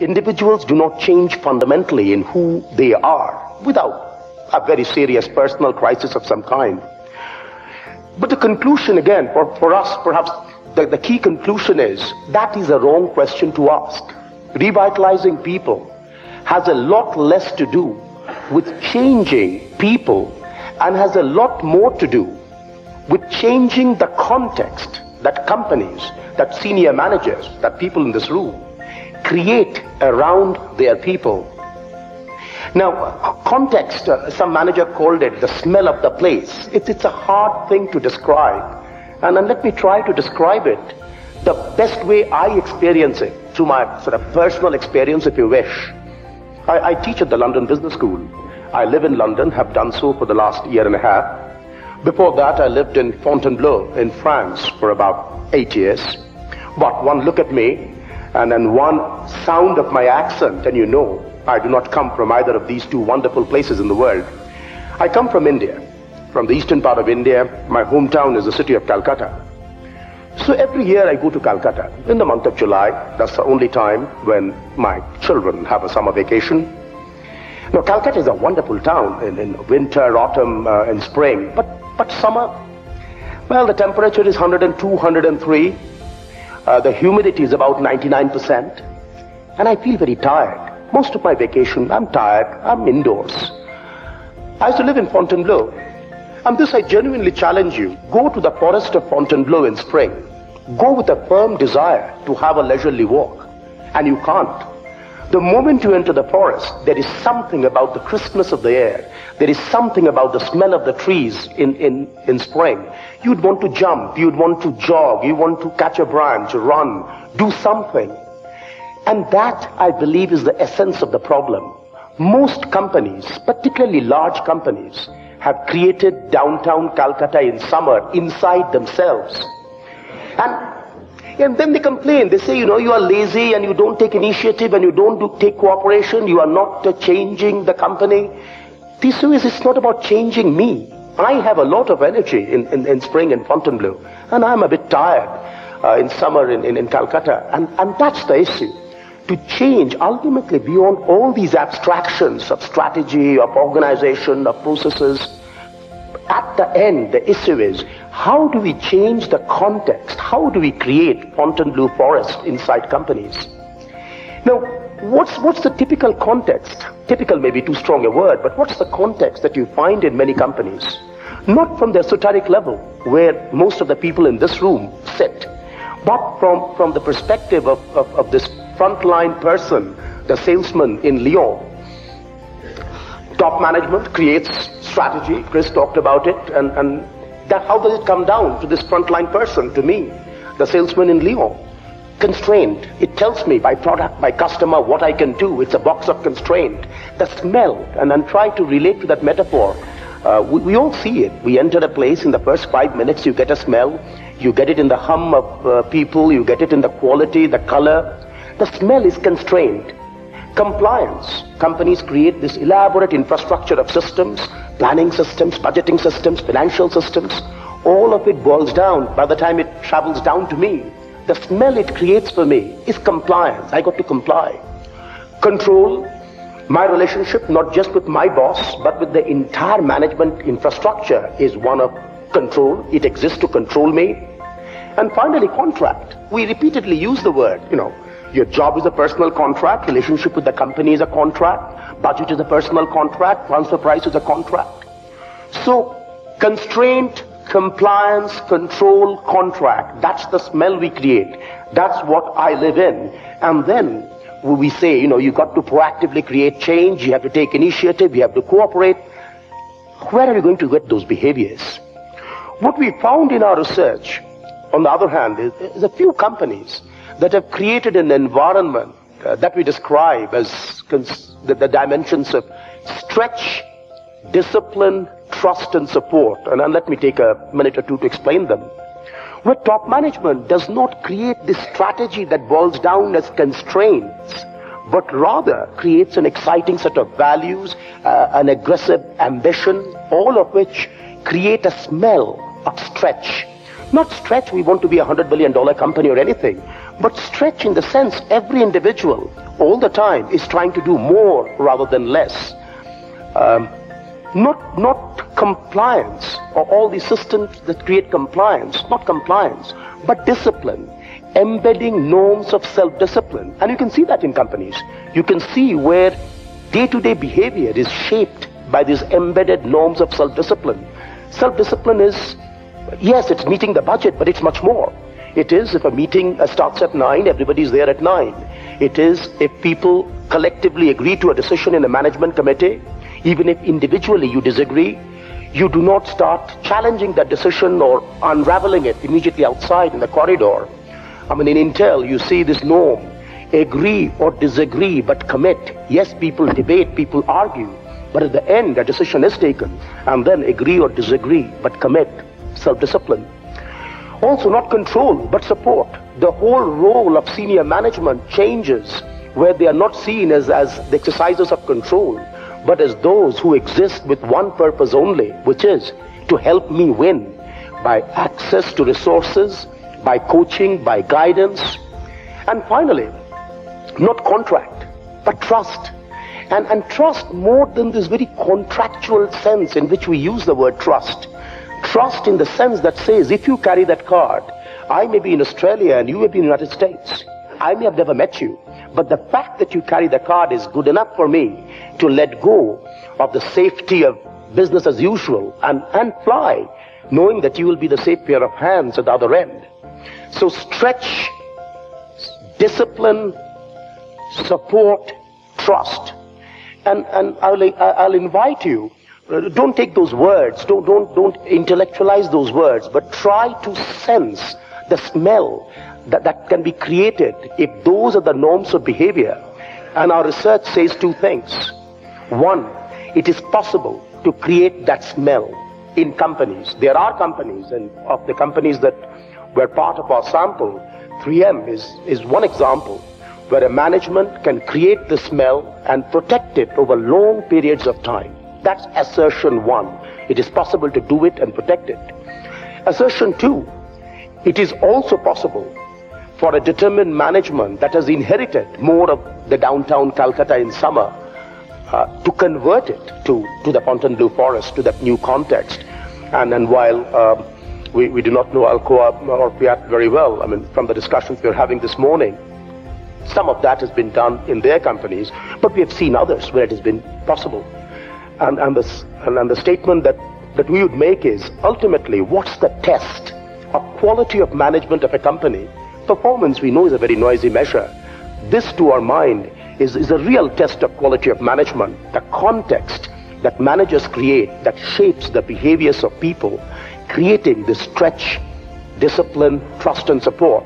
individuals do not change fundamentally in who they are without a very serious personal crisis of some kind. But the conclusion again, for, for us, perhaps the, the key conclusion is that is a wrong question to ask. Revitalizing people has a lot less to do with changing people and has a lot more to do with changing the context that companies, that senior managers, that people in this room create around their people. Now, context, uh, some manager called it the smell of the place. It's, it's a hard thing to describe. And, and let me try to describe it the best way I experience it, through my sort of personal experience, if you wish. I, I teach at the London Business School. I live in London, have done so for the last year and a half. Before that, I lived in Fontainebleau in France for about eight years. But one look at me, and then one sound of my accent, and you know I do not come from either of these two wonderful places in the world. I come from India, from the eastern part of India. My hometown is the city of Calcutta. So every year I go to Calcutta in the month of July. That's the only time when my children have a summer vacation. Now, Calcutta is a wonderful town in, in winter, autumn, uh, and spring. But, but summer, well, the temperature is 102, 103. Uh, the humidity is about 99%. And I feel very tired. Most of my vacation, I'm tired. I'm indoors. I used to live in Fontainebleau. And this I genuinely challenge you. Go to the forest of Fontainebleau in spring. Go with a firm desire to have a leisurely walk. And you can't. The moment you enter the forest, there is something about the crispness of the air. There is something about the smell of the trees in, in, in spring. You'd want to jump, you'd want to jog, you want to catch a branch, run, do something. And that, I believe, is the essence of the problem. Most companies, particularly large companies, have created downtown Calcutta in summer inside themselves. And and then they complain. They say, you know, you are lazy and you don't take initiative and you don't do, take cooperation. You are not uh, changing the company. This is, it's not about changing me. I have a lot of energy in, in, in spring in Fontainebleau. And I'm a bit tired uh, in summer in, in, in Calcutta. And, and that's the issue. To change ultimately beyond all these abstractions of strategy, of organization, of processes, at the end, the issue is how do we change the context? How do we create Fontainebleau forest inside companies? Now, what's, what's the typical context? Typical may be too strong a word, but what's the context that you find in many companies? Not from the esoteric level, where most of the people in this room sit, but from, from the perspective of, of, of this frontline person, the salesman in Lyon. Top management creates strategy. Chris talked about it, and, and that, how does it come down to this frontline person, to me, the salesman in Lyon? Constrained. It tells me by product, by customer, what I can do. It's a box of constraint. The smell, and I'm trying to relate to that metaphor. Uh, we, we, all see it. We enter a place, in the first five minutes, you get a smell. You get it in the hum of uh, people. You get it in the quality, the color. The smell is constrained. Compliance. Companies create this elaborate infrastructure of systems, planning systems, budgeting systems, financial systems. All of it boils down by the time it travels down to me. The smell it creates for me is compliance. I got to comply. Control. My relationship, not just with my boss, but with the entire management infrastructure, is one of control. It exists to control me. And finally, contract. We repeatedly use the word, you know, your job is a personal contract, relationship with the company is a contract, budget is a personal contract, transfer price is a contract. So, constraint, compliance, control, contract, that's the smell we create. That's what I live in. And then we say, you know, you got to proactively create change, you have to take initiative, you have to cooperate. Where are you going to get those behaviors? What we found in our research, on the other hand, is, is a few companies that have created an environment uh, that we describe as the, the, dimensions of stretch, discipline, trust, and support. And, and let me take a minute or two to explain them. Where top management does not create this strategy that boils down as constraints, but rather creates an exciting set of values, uh, an aggressive ambition, all of which create a smell of stretch, Not stretch, we want to be a hundred billion dollar company or anything, but stretch in the sense every individual all the time is trying to do more rather than less. Um, not, not compliance or all the systems that create compliance, not compliance, but discipline, embedding norms of self-discipline. And you can see that in companies. You can see where day-to-day behavior is shaped by these embedded norms of self-discipline. Self-discipline is, yes, it's meeting the budget, but it's much more. It is if a meeting uh, starts at 9, everybody's there at 9. It is if people collectively agree to a decision in a management committee, even if individually you disagree, you do not start challenging that decision or unraveling it immediately outside in the corridor. I mean, in Intel, you see this norm agree or disagree, but commit. Yes, people debate, people argue, but at the end, a decision is taken, and then agree or disagree, but commit. Self discipline. Also, not control, but support. The whole role of senior management changes where they are not seen as, as the exercisers of control, but as those who exist with one purpose only, which is to help me win by access to resources, by coaching, by guidance. And finally, not contract, but trust. And, and trust more than this very contractual sense in which we use the word trust. Trust in the sense that says, if you carry that card, I may be in Australia and you may be in the United States. I may have never met you. But the fact that you carry the card is good enough for me to let go of the safety of business as usual and, and fly, knowing that you will be the safe pair of hands at the other end. So stretch, discipline, support, trust. And, and I'll, I'll invite you, Uh, don't take those words, don't, don't, don't intellectualize those words, but try to sense the smell that, that can be created if those are the norms of behavior. And our research says two things. One, it is possible to create that smell in companies. There are companies, and of the companies that were part of our sample, 3M is, is one example where a management can create the smell and protect it over long periods of time. That's assertion one. It is possible to do it and protect it. Assertion two, it is also possible for a determined management that has inherited more of the downtown Calcutta in summer uh, to convert it to, to the Fontainebleau forest, to that new context. And, and while uh, we, we do not know Alcoa or Fiat very well, I mean, from the discussions we're having this morning, some of that has been done in their companies, but we have seen others where it has been possible. And, and, this, and, and the statement that, that we would make is ultimately, what's the test of quality of management of a company? Performance, we know, is a very noisy measure. This, to our mind, is, is a real test of quality of management. The context that managers create that shapes the behaviors of people, creating this stretch, discipline, trust, and support.